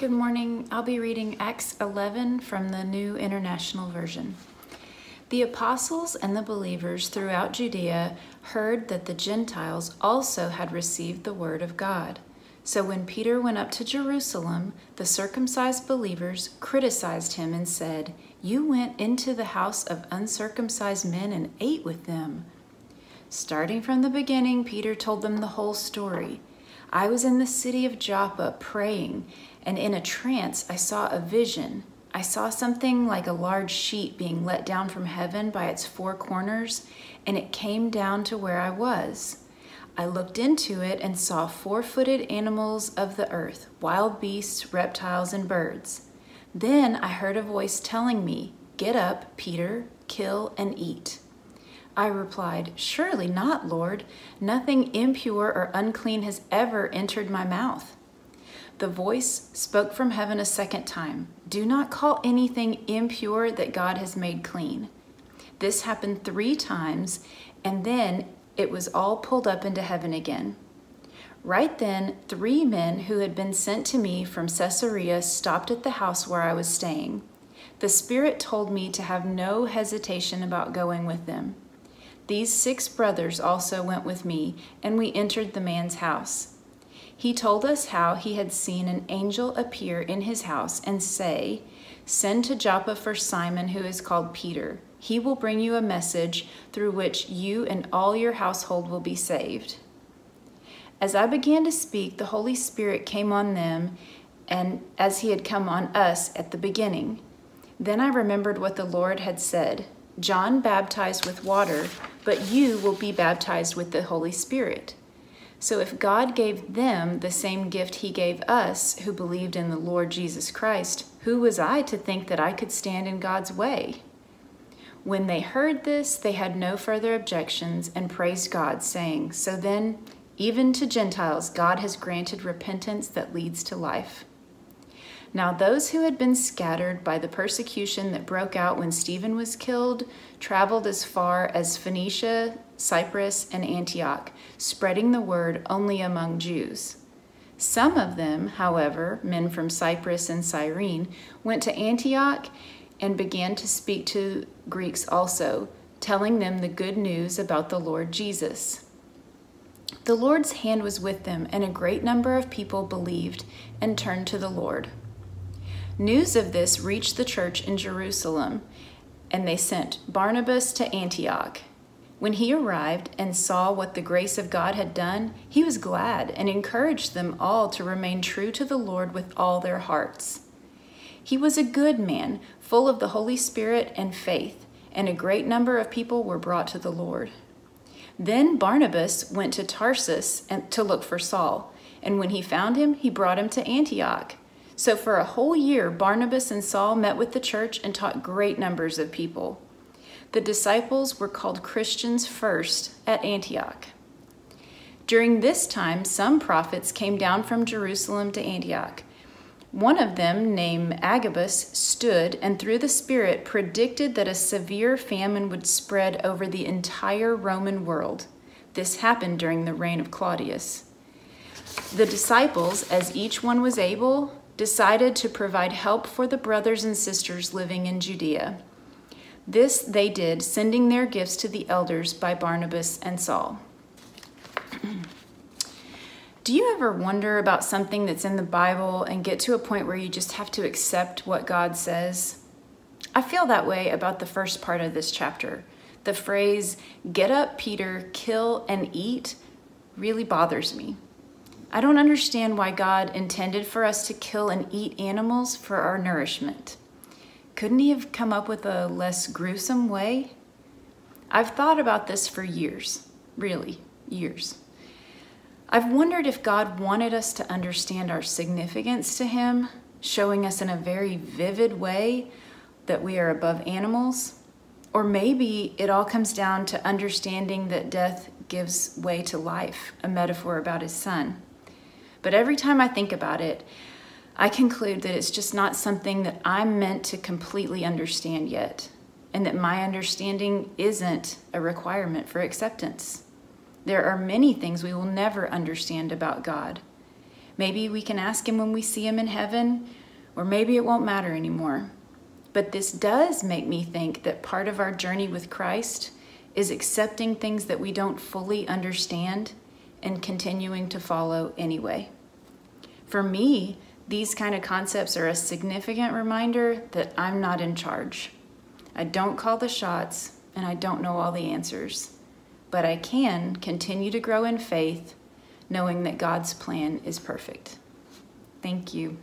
Good morning. I'll be reading Acts 11 from the New International Version. The apostles and the believers throughout Judea heard that the Gentiles also had received the word of God. So when Peter went up to Jerusalem, the circumcised believers criticized him and said, You went into the house of uncircumcised men and ate with them. Starting from the beginning, Peter told them the whole story. I was in the city of Joppa praying, and in a trance I saw a vision. I saw something like a large sheet being let down from heaven by its four corners, and it came down to where I was. I looked into it and saw four footed animals of the earth, wild beasts, reptiles, and birds. Then I heard a voice telling me, Get up, Peter, kill and eat. I replied, Surely not, Lord. Nothing impure or unclean has ever entered my mouth. The voice spoke from heaven a second time Do not call anything impure that God has made clean. This happened three times, and then it was all pulled up into heaven again. Right then, three men who had been sent to me from Caesarea stopped at the house where I was staying. The Spirit told me to have no hesitation about going with them. These six brothers also went with me, and we entered the man's house. He told us how he had seen an angel appear in his house and say, Send to Joppa for Simon, who is called Peter. He will bring you a message through which you and all your household will be saved. As I began to speak, the Holy Spirit came on them, and as he had come on us at the beginning. Then I remembered what the Lord had said John baptized with water, but you will be baptized with the Holy Spirit. So if God gave them the same gift he gave us who believed in the Lord Jesus Christ, who was I to think that I could stand in God's way? When they heard this, they had no further objections and praised God, saying, So then, even to Gentiles, God has granted repentance that leads to life. Now, those who had been scattered by the persecution that broke out when Stephen was killed traveled as far as Phoenicia, Cyprus, and Antioch, spreading the word only among Jews. Some of them, however, men from Cyprus and Cyrene, went to Antioch and began to speak to Greeks also, telling them the good news about the Lord Jesus. The Lord's hand was with them, and a great number of people believed and turned to the Lord. News of this reached the church in Jerusalem, and they sent Barnabas to Antioch. When he arrived and saw what the grace of God had done, he was glad and encouraged them all to remain true to the Lord with all their hearts. He was a good man, full of the Holy Spirit and faith, and a great number of people were brought to the Lord. Then Barnabas went to Tarsus to look for Saul, and when he found him, he brought him to Antioch. So for a whole year, Barnabas and Saul met with the church and taught great numbers of people. The disciples were called Christians first at Antioch. During this time, some prophets came down from Jerusalem to Antioch. One of them, named Agabus, stood and through the Spirit predicted that a severe famine would spread over the entire Roman world. This happened during the reign of Claudius. The disciples, as each one was able, decided to provide help for the brothers and sisters living in Judea. This they did, sending their gifts to the elders by Barnabas and Saul. Do you ever wonder about something that's in the Bible and get to a point where you just have to accept what God says? I feel that way about the first part of this chapter. The phrase, get up, Peter, kill and eat, really bothers me. I don't understand why God intended for us to kill and eat animals for our nourishment. Couldn't He have come up with a less gruesome way? I've thought about this for years, really, years. I've wondered if God wanted us to understand our significance to Him, showing us in a very vivid way that we are above animals. Or maybe it all comes down to understanding that death gives way to life, a metaphor about His Son. But every time I think about it, I conclude that it's just not something that I'm meant to completely understand yet, and that my understanding isn't a requirement for acceptance. There are many things we will never understand about God. Maybe we can ask Him when we see Him in heaven, or maybe it won't matter anymore. But this does make me think that part of our journey with Christ is accepting things that we don't fully understand and continuing to follow anyway. For me, these kind of concepts are a significant reminder that I'm not in charge. I don't call the shots and I don't know all the answers, but I can continue to grow in faith knowing that God's plan is perfect. Thank you.